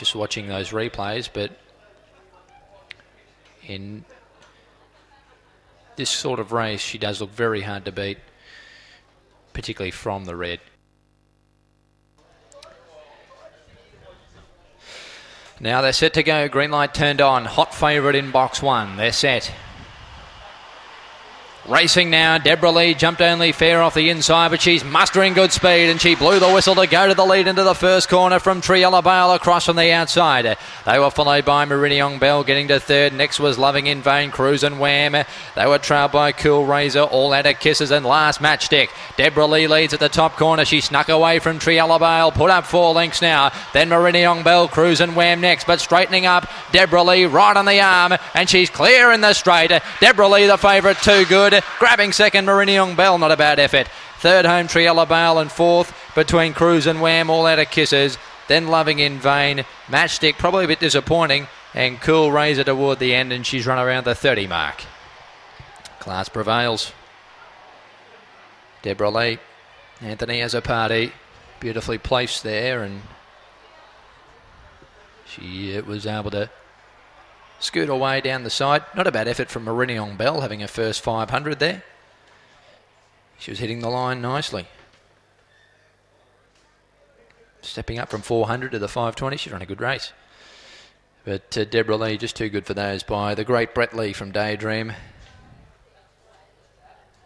just watching those replays, but in this sort of race, she does look very hard to beat, particularly from the red. Now they're set to go. Green light turned on. Hot favourite in box one. They're set. Racing now, Deborah Lee jumped only fair off the inside, but she's mustering good speed and she blew the whistle to go to the lead into the first corner from Triella Bale across from the outside. They were followed by Meridian Bell getting to third. Next was Loving in Vain, Cruise and Wham. They were trailed by Cool Razor, all out of kisses and last matchstick. Deborah Lee leads at the top corner. She snuck away from Triella Bale, put up four lengths now. Then Meridian Bell, Cruise and Wham next, but straightening up. Deborah Lee right on the arm and she's clear in the straight. Deborah Lee the favourite, too good. Grabbing second, Mariniong Bell, not a bad effort. Third home, Triella Bale, and fourth between Cruise and Wham, all out of kisses. Then Loving in Vain. Matchstick, probably a bit disappointing. And Cool Razor toward the end, and she's run around the 30 mark. Class prevails. Deborah Lee. Anthony Azzopardi. Beautifully placed there, and she was able to Scoot away down the side. Not a bad effort from Marinion Bell having her first 500 there. She was hitting the line nicely. Stepping up from 400 to the 520. She's run a good race. But uh, Deborah Lee just too good for those by the great Brett Lee from Daydream.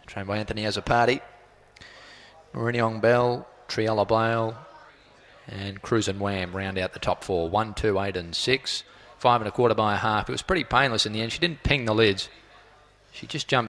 Trained by Anthony Azzopardi. Marinion Bell, Triella Bale, and Cruise and Wham round out the top four. One, two, eight, and six five and a quarter by a half. It was pretty painless in the end. She didn't ping the lids. She just jumped.